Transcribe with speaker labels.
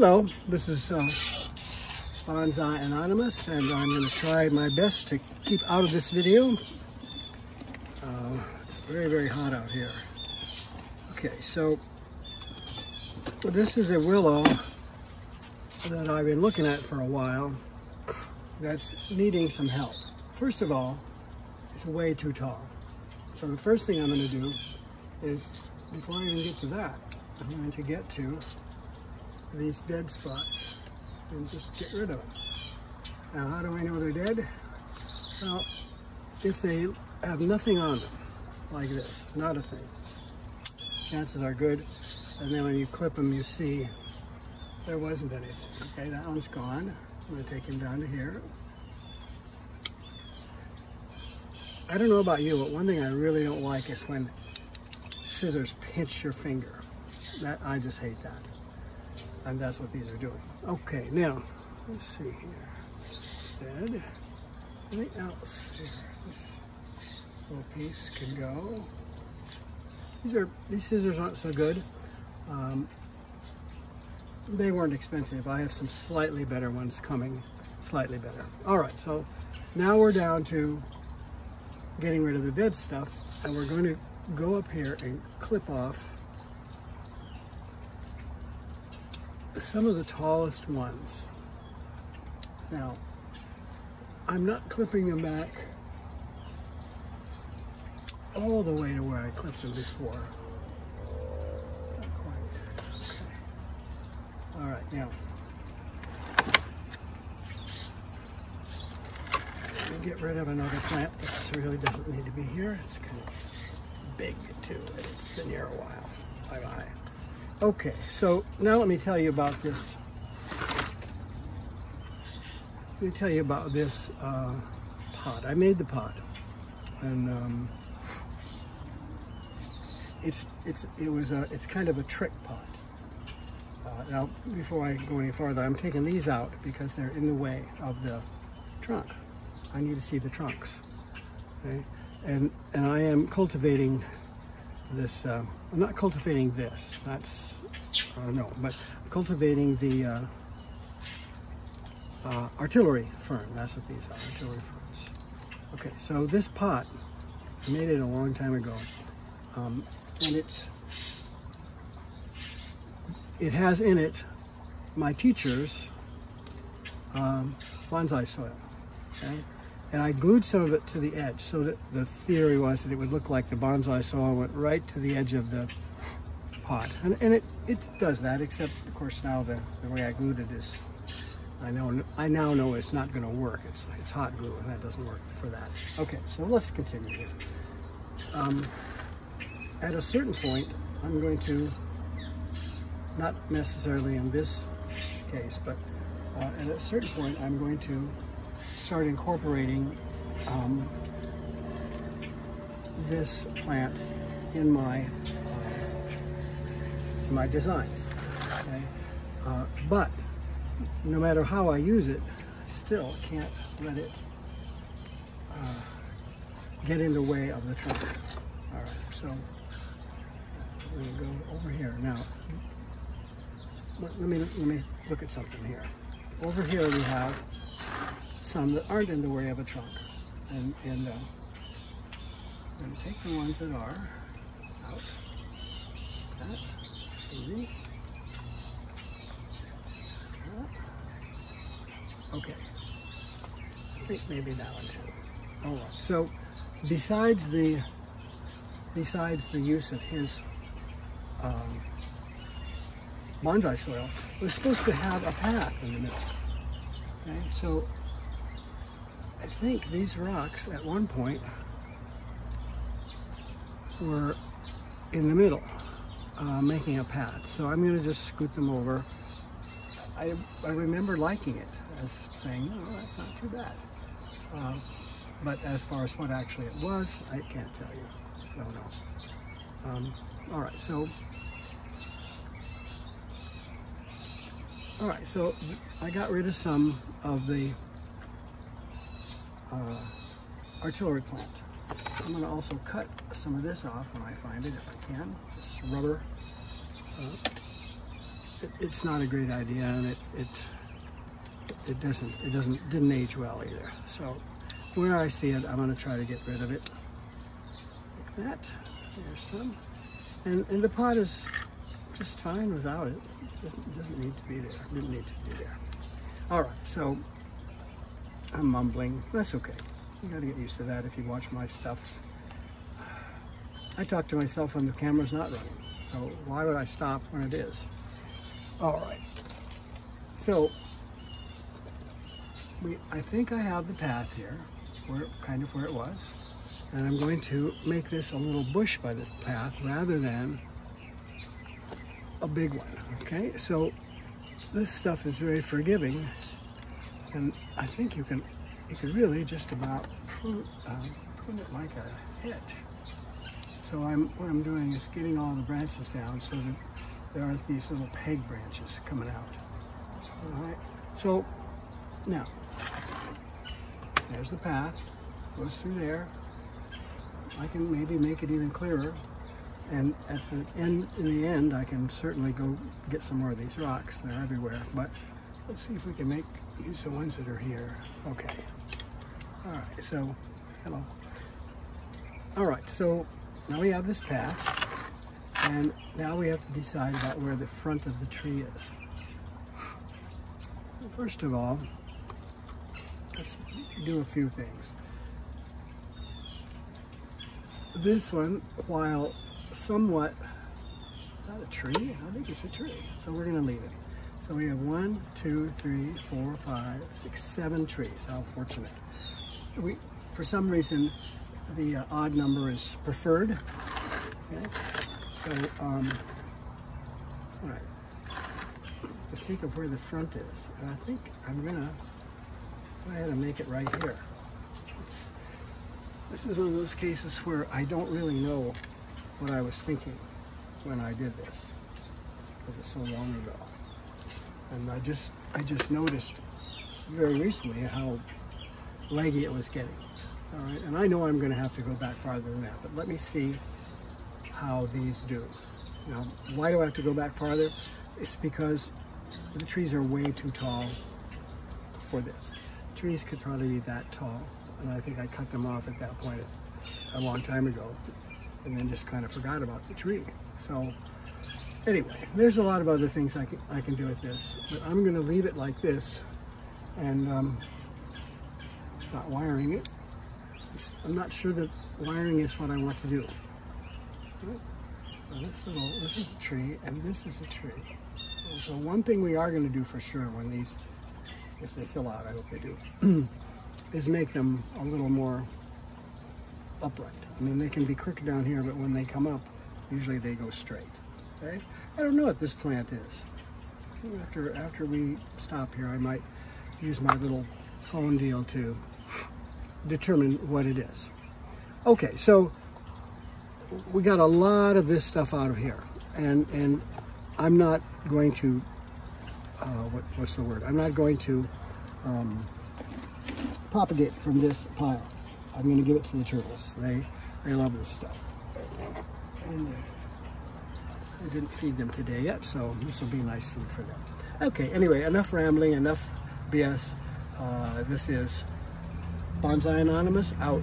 Speaker 1: Hello, this is uh, Bonsai Anonymous, and I'm going to try my best to keep out of this video. Uh, it's very, very hot out here. Okay, so this is a willow that I've been looking at for a while that's needing some help. First of all, it's way too tall. So the first thing I'm going to do is, before I even get to that, I'm going to get to these dead spots and just get rid of them. Now, how do I know they're dead? Well, if they have nothing on them, like this, not a thing, chances are good. And then when you clip them, you see there wasn't anything. Okay, that one's gone. I'm gonna take him down to here. I don't know about you, but one thing I really don't like is when scissors pinch your finger. That I just hate that. And that's what these are doing. Okay, now, let's see here. Instead, anything else here? This little piece can go. These are these scissors aren't so good. Um, they weren't expensive. I have some slightly better ones coming, slightly better. All right, so now we're down to getting rid of the dead stuff, and we're going to go up here and clip off some of the tallest ones. Now, I'm not clipping them back all the way to where I clipped them before. Not quite. Okay. All right, now. Get rid of another plant. This really doesn't need to be here. It's kind of big too, and it's been here a while. Bye-bye. Okay, so now let me tell you about this. Let me tell you about this uh, pot. I made the pot, and um, it's it's it was a it's kind of a trick pot. Uh, now, before I go any farther, I'm taking these out because they're in the way of the trunk. I need to see the trunks. Okay, and and I am cultivating this, uh, I'm not cultivating this, that's, I don't know, but cultivating the uh, uh, artillery fern, that's what these are, artillery ferns. Okay, so this pot, I made it a long time ago, um, and it's, it has in it my teacher's um, bonsai soil, okay? And I glued some of it to the edge so that the theory was that it would look like the bonsai soil went right to the edge of the pot. And, and it, it does that, except of course now the, the way I glued it is, I know I now know it's not going to work. It's, it's hot glue and that doesn't work for that. Okay, so let's continue here. Um, at a certain point, I'm going to, not necessarily in this case, but uh, at a certain point, I'm going to start incorporating um, this plant in my uh, in my designs. Okay? Uh, but no matter how I use it, I still can't let it uh, get in the way of the trunk. All right, so we're gonna go over here now. Let me let me look at something here. Over here we have some that aren't in the way of a trunk. And, and uh, I'm going to take the ones that are out. That, see. Okay. I think maybe that one too. All right. So besides the besides the use of his um, bonsai soil, we're supposed to have a path in the middle. Okay, so I think these rocks at one point were in the middle, uh, making a path. So I'm going to just scoot them over. I, I remember liking it as saying, oh, that's not too bad. Uh, but as far as what actually it was, I can't tell you. No, no. Um, all right, so all right, so I got rid of some of the uh, artillery plant. I'm going to also cut some of this off when I find it, if I can. This rubber. Uh, it, it's not a great idea, and it it it doesn't it doesn't didn't age well either. So where I see it, I'm going to try to get rid of it like that. There's some, and and the pot is just fine without it. Doesn't doesn't need to be there. Didn't need to be there. All right, so I'm mumbling. That's okay. You got to get used to that if you watch my stuff. I talk to myself when the camera's not running. So why would I stop when it is? All right. So we, I think I have the path here, where kind of where it was, and I'm going to make this a little bush by the path rather than a big one. Okay, so this stuff is very forgiving, I think you can you can really just about prune, uh, prune it like a hedge. So I'm what I'm doing is getting all the branches down so that there aren't these little peg branches coming out. All right. So now there's the path, goes through there. I can maybe make it even clearer. And at the end, in the end, I can certainly go get some more of these rocks. They're everywhere. But let's see if we can make use the ones that are here. Okay. All right. So, hello. All right. So now we have this path, and now we have to decide about where the front of the tree is. First of all, let's do a few things. This one, while somewhat, not a tree, I think it's a tree, so we're gonna leave it. So we have one, two, three, four, five, six, seven trees. How fortunate. We, for some reason, the uh, odd number is preferred. Okay. So, um, all right. To think of where the front is, and I think I'm gonna go ahead and make it right here. It's, this is one of those cases where I don't really know what I was thinking when I did this because it's so long ago. And I just I just noticed very recently how leggy it was getting. All right, and I know I'm going to have to go back farther than that, but let me see how these do. Now, why do I have to go back farther? It's because the trees are way too tall for this trees could probably be that tall. And I think I cut them off at that point a long time ago and then just kind of forgot about the tree. So anyway, there's a lot of other things I can, I can do with this, but I'm gonna leave it like this and um, not wiring it. I'm not sure that wiring is what I want to do. this little, this is a tree and this is a tree. so one thing we are gonna do for sure when these if they fill out, I hope they do, is make them a little more upright. I mean, they can be crooked down here, but when they come up, usually they go straight. Okay? I don't know what this plant is. After, after we stop here, I might use my little phone deal to determine what it is. Okay, so we got a lot of this stuff out of here, and, and I'm not going to uh, what, what's the word? I'm not going to um, propagate from this pile. I'm going to give it to the turtles. They, they love this stuff. And uh, I didn't feed them today yet, so this will be nice food for them. Okay, anyway, enough rambling, enough BS. Uh, this is Bonsai Anonymous out.